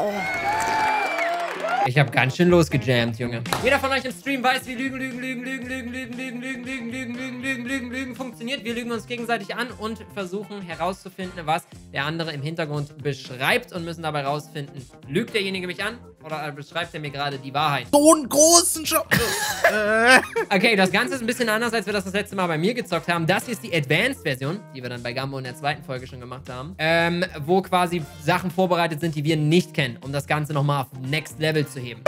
어. Ich habe ganz schön losgejammt, Junge. Jeder von euch im Stream weiß, wie Lügen, Lügen, Lügen, Lügen, Lügen, Lügen, Lügen, Lügen, Lügen, Lügen, Lügen, Lügen, Lügen, Lügen funktioniert. Wir lügen uns gegenseitig an und versuchen herauszufinden, was der andere im Hintergrund beschreibt und müssen dabei herausfinden, lügt derjenige mich an oder beschreibt er mir gerade die Wahrheit? So einen großen Shop. okay, das Ganze ist ein bisschen anders, als wir das das letzte Mal bei mir gezockt haben. Das hier ist die Advanced-Version, die wir dann bei Gambo in der zweiten Folge schon gemacht haben, ähm, wo quasi Sachen vorbereitet sind, die wir nicht kennen, um das Ganze nochmal auf Next Level zu heben.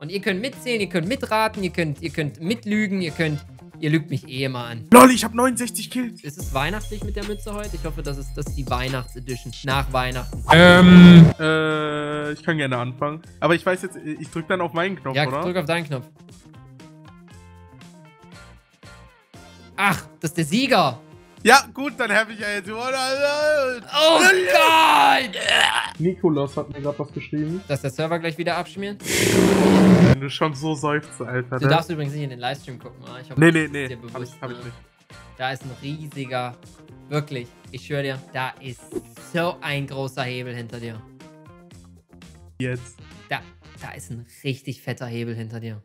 Und ihr könnt mitzählen, ihr könnt mitraten, ihr könnt, ihr könnt mitlügen, ihr könnt... Ihr lügt mich eh immer an. Lol, ich habe 69 Kills. Ist es weihnachtlich mit der Mütze heute? Ich hoffe, das ist, das ist die Weihnachtsedition. Nach Weihnachten. Ähm, äh, ich kann gerne anfangen. Aber ich weiß jetzt, ich drücke dann auf meinen Knopf, ja, oder? Ja, drück auf deinen Knopf. Ach, das ist der Sieger. Ja, gut, dann habe ich ja jetzt... Oh Gott! Nikolas hat mir gerade was geschrieben. Dass der Server gleich wieder abschmiert? Wenn du schon so seufzt, Alter. Du ne? darfst übrigens nicht in den Livestream gucken? Ich hoffe, nee, nee, nee. Dir bewusst, hab, ich, hab ich nicht. Da ist ein riesiger... Wirklich, ich schwöre dir, da ist so ein großer Hebel hinter dir. Jetzt. Da, da ist ein richtig fetter Hebel hinter dir.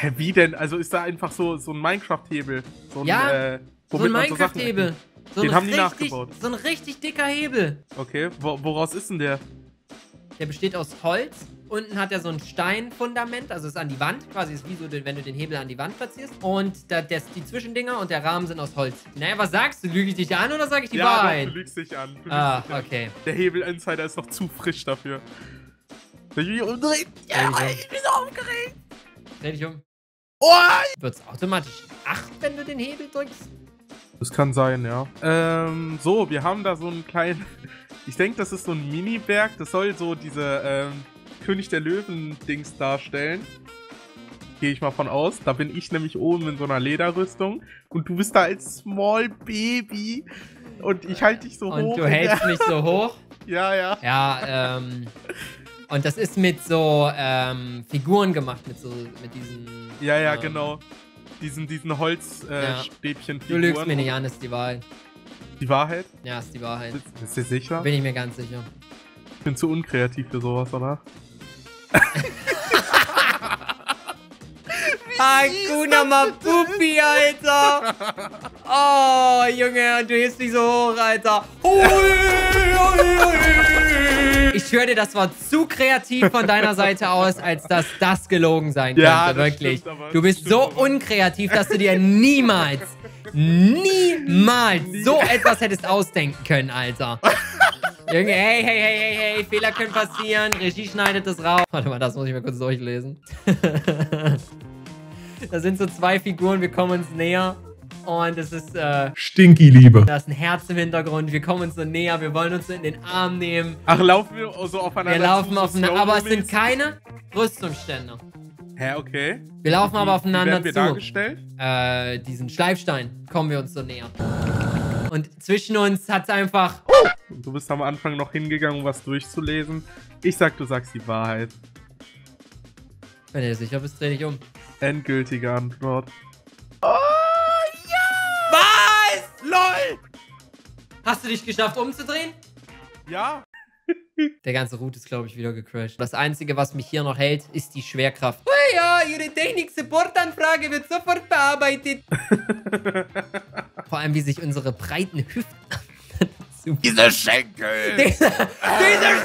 Hä, wie denn? Also ist da einfach so, so ein Minecraft-Hebel? So ja, äh, so ein Minecraft-Hebel. So Den haben richtig, die nachgebaut. So ein richtig dicker Hebel. Okay, Wo, woraus ist denn der? Der besteht aus Holz. Unten hat er so ein Steinfundament, also ist an die Wand, quasi ist wie so, wenn du den Hebel an die Wand platzierst. Und da, das, die Zwischendinger und der Rahmen sind aus Holz. Naja, was sagst du? Lüge ich dich an oder sage ich die ja, Wahrheit? Ja, du lügst dich an. Lügst ah, dich an. okay. Der Hebel-Insider ist noch zu frisch dafür. Soll ich mich umdrehen? Ja, ich bin so aufgeregt. Dreh dich um. Oh! Wird es automatisch 8, wenn du den Hebel drückst? Das kann sein, ja. Ähm, so, wir haben da so einen kleinen... Ich denke, das ist so ein Mini-Berg. Das soll so diese ähm, König der Löwen-Dings darstellen. Gehe ich mal von aus. Da bin ich nämlich oben in so einer Lederrüstung. Und du bist da als Small Baby. Und ich halte dich so und hoch. Und du hältst mich so hoch? Ja, ja. Ja, ähm... Und das ist mit so ähm, Figuren gemacht, mit so, mit diesen... Ja, ja, ähm, genau. Diesen, diesen Holzstäbchen äh, ja. Du lügst mir nicht an, ist die Wahrheit. Die Wahrheit? Ja, ist die Wahrheit. Bist, du sicher? Bin ich mir ganz sicher. Ich bin zu unkreativ für sowas, oder? Hakuna Mapupi, Alter! Oh, Junge, du hebst mich so hoch, Alter. Ich schwöre dir, das war zu kreativ von deiner Seite aus, als dass das gelogen sein könnte, ja, wirklich. Stimmt, du bist so aber. unkreativ, dass du dir niemals, niemals so etwas hättest ausdenken können, Alter. Junge, hey, hey, hey, hey, hey, Fehler können passieren. Regie schneidet das raus. Warte mal, das muss ich mir kurz durchlesen. da sind so zwei Figuren, wir kommen uns näher. Und es ist, äh... Stinky Liebe. Da ist ein Herz im Hintergrund. Wir kommen uns so näher. Wir wollen uns so in den Arm nehmen. Ach, laufen wir so aufeinander Wir laufen zu, aufeinander. so aber es sind keine Rüstungsstände. Hä, okay. Wir laufen aber aufeinander wie werden wir zu. dargestellt? Äh, diesen Schleifstein kommen wir uns so näher. Und zwischen uns hat es einfach... Du bist am Anfang noch hingegangen, um was durchzulesen. Ich sag, du sagst die Wahrheit. Wenn du sicher bist, dreh dich um. Endgültige Antwort. LOL! Hast du dich geschafft umzudrehen? Ja. Der ganze Route ist, glaube ich, wieder gecrashed. Das Einzige, was mich hier noch hält, ist die Schwerkraft. Oh ja, Ihre Technik-Support-Anfrage wird sofort bearbeitet. Vor allem, wie sich unsere breiten Hüften... Diese Schenkel! diese, diese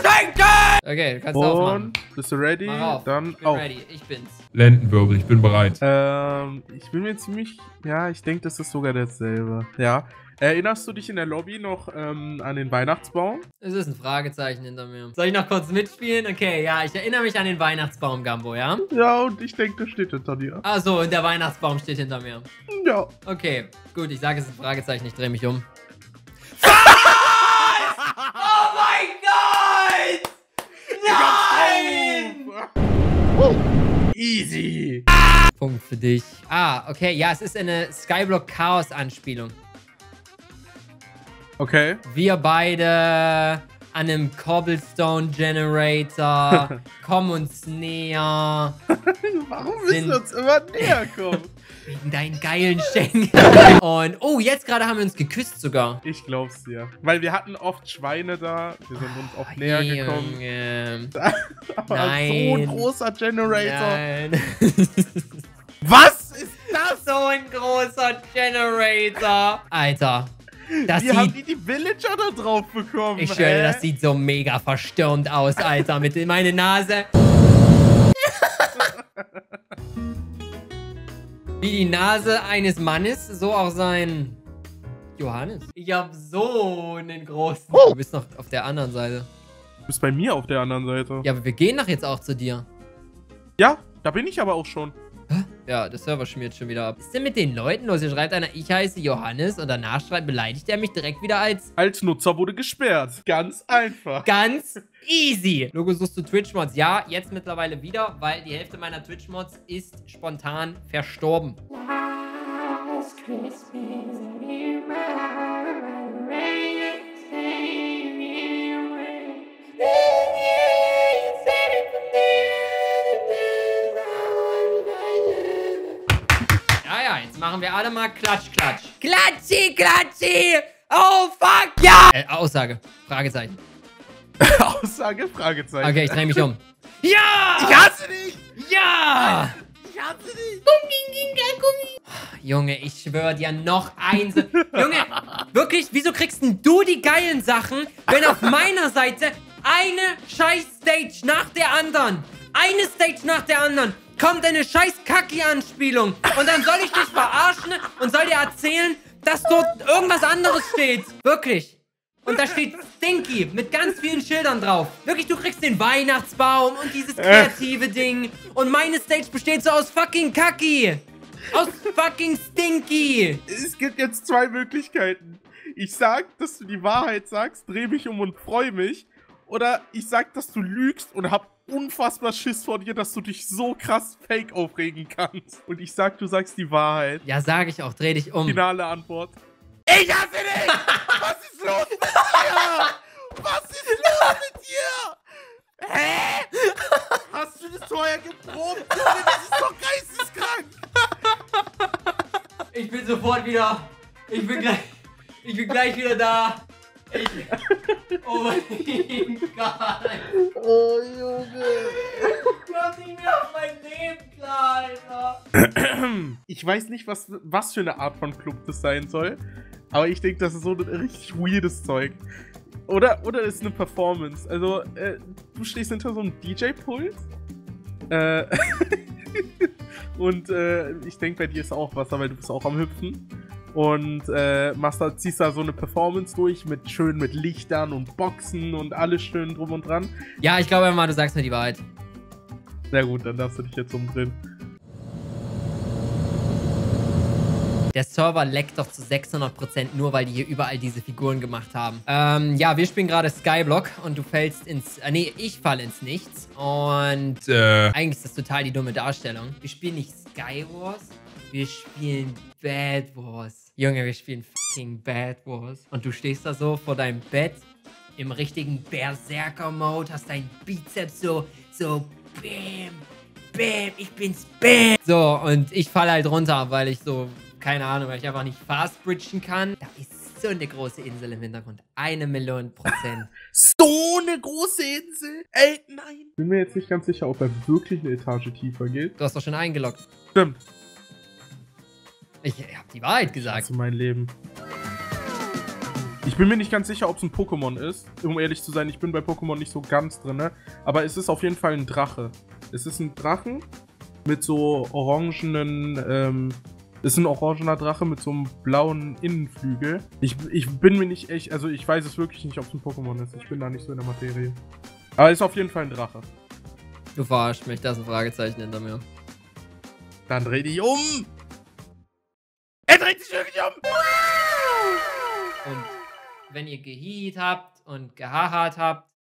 Schenkel! Okay, du kannst Und, aufmachen. bist du ready? Mach auf. Dann ich bin auf. ready, ich bin's. Lendenwirbel, ich bin bereit. Ähm, ich bin mir ziemlich... Ja, ich denke, das ist sogar dasselbe. Ja. Erinnerst du dich in der Lobby noch ähm, an den Weihnachtsbaum? Es ist ein Fragezeichen hinter mir. Soll ich noch kurz mitspielen? Okay, ja, ich erinnere mich an den Weihnachtsbaum, Gambo, ja? Ja, und ich denke, der steht hinter dir. Achso, und der Weihnachtsbaum steht hinter mir. Ja. Okay, gut, ich sage, es ist ein Fragezeichen, ich drehe mich um. Oh mein Gott! Nein! Easy. Punkt für dich. Ah, okay, ja, es ist eine Skyblock Chaos Anspielung. Okay. Wir beide an einem Cobblestone Generator. Komm uns näher. Warum müssen wir uns immer näher kommen? Wegen deinen geilen Schenken. Und, oh, jetzt gerade haben wir uns geküsst sogar. Ich glaub's dir. Weil wir hatten oft Schweine da. Wir sind uns oft näher gekommen. Junge. Aber Nein. so ein großer Generator. Nein. Was ist das? so ein großer Generator. Alter. Das Wie haben sieht, die die Villager da drauf bekommen? ich schwöre, das sieht so mega verstürmt aus, Alter. Mit meine Nase. Wie die Nase eines Mannes, so auch sein Johannes. Ich hab so einen großen. Du bist noch auf der anderen Seite. Du bist bei mir auf der anderen Seite. Ja, aber wir gehen doch jetzt auch zu dir. Ja, da bin ich aber auch schon. Ja, der Server schmiert schon wieder ab. Was ist denn mit den Leuten los? Hier schreibt einer, ich heiße Johannes und danach schreibt, beleidigt er mich direkt wieder als Als Nutzer wurde gesperrt. Ganz einfach. ganz easy. Logo suchst du Twitch-Mods? Ja, jetzt mittlerweile wieder, weil die Hälfte meiner Twitch-Mods ist spontan verstorben. Last Christmas, you machen wir alle mal Klatsch, Klatsch. Klatschi, Klatschi! Oh, fuck, ja! Äh, Aussage, Fragezeichen. Aussage, Fragezeichen. Okay, ich drehe mich um. Ja! Ich hasse dich! Ja! Ich hasse dich! Junge, ich schwöre dir noch eins. Junge, wirklich, wieso kriegst denn du die geilen Sachen, wenn auf meiner Seite eine scheiß Stage nach der anderen, eine Stage nach der anderen, kommt eine scheiß Kacki-Anspielung und dann soll ich dich verarschen und soll dir erzählen, dass dort irgendwas anderes steht. Wirklich. Und da steht Stinky mit ganz vielen Schildern drauf. Wirklich, du kriegst den Weihnachtsbaum und dieses kreative Ding. Und meine Stage besteht so aus fucking Kacki. Aus fucking Stinky. Es gibt jetzt zwei Möglichkeiten. Ich sag, dass du die Wahrheit sagst, dreh mich um und freu mich. Oder ich sag, dass du lügst und hab unfassbar Schiss vor dir, dass du dich so krass fake aufregen kannst. Und ich sag, du sagst die Wahrheit. Ja, sag ich auch. Dreh dich um. Finale Antwort. Ich hasse dich! Was ist los mit dir? Was ist los mit dir? Hä? Hast du das vorher geprobt? Das ist doch geisteskrank! Ich bin sofort wieder. Ich bin gleich. Ich bin gleich wieder da. Ich. Oh mein Gott. Oh, Junge. Ich weiß nicht, was, was für eine Art von Club das sein soll. Aber ich denke, das ist so ein richtig weirdes Zeug. Oder, oder ist eine Performance. Also, äh, du stehst hinter so einem DJ-Pult. Äh, und äh, ich denke, bei dir ist auch was, weil du bist auch am Hüpfen. Und äh, machst da, ziehst da so eine Performance durch mit schön mit Lichtern und Boxen und alles schön drum und dran. Ja, ich glaube mal, du sagst mir die Wahrheit. Sehr gut, dann darfst du dich jetzt umdrehen. Der Server leckt doch zu 600% nur, weil die hier überall diese Figuren gemacht haben. Ähm, ja, wir spielen gerade Skyblock und du fällst ins... Äh, nee, ich falle ins Nichts. Und Äh, eigentlich ist das total die dumme Darstellung. Wir spielen nicht Skywars, wir spielen Bad Wars. Junge, wir spielen fucking Bad Wars. Und du stehst da so vor deinem Bett im richtigen Berserker-Mode, hast deinen Bizeps so, so, bam, bam, ich bin's, bam. So, und ich falle halt runter, weil ich so, keine Ahnung, weil ich einfach nicht fast bridgen kann. Da ist so eine große Insel im Hintergrund. Eine Million Prozent. So eine große Insel? Ey, nein. Bin mir jetzt nicht ganz sicher, ob er wirklich eine Etage tiefer geht. Du hast doch schon eingeloggt. Stimmt. Ich hab die Wahrheit gesagt. Also mein Leben. Ich bin mir nicht ganz sicher, ob es ein Pokémon ist. Um ehrlich zu sein, ich bin bei Pokémon nicht so ganz drin. Aber es ist auf jeden Fall ein Drache. Es ist ein Drachen mit so orangenen. Ähm, ist ein orangener Drache mit so einem blauen Innenflügel. Ich, ich bin mir nicht echt. Also ich weiß es wirklich nicht, ob es ein Pokémon ist. Ich bin da nicht so in der Materie. Aber ist auf jeden Fall ein Drache. Du verarscht mich, da ist ein Fragezeichen hinter mir. Dann dreh dich um! Er dreht sich wirklich um! Und wenn ihr gehiet habt und gehahart habt,